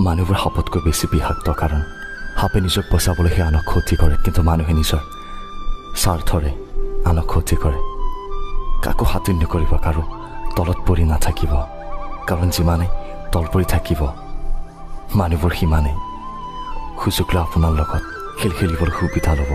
মানুহবোৰ সাপতকৈ বেছি বিষাক্ত কাৰণ সাপে নিজক বচাবলৈ সেই আনক ক্ষতি কৰে কিন্তু মানুহে নিজৰ স্বাৰ্থৰে আনক ক্ষতি কৰে। কাকো সাতন্য নকৰিব কাৰো তলত পৰি নাথাকিব কাৰণ যিমানে তল পৰি থাকিব মানুহবোৰ সিমানেই। সুযোগ লৈ আপোনাৰ লগত খেল খেলিবলৈ সুবিধা ল'ব।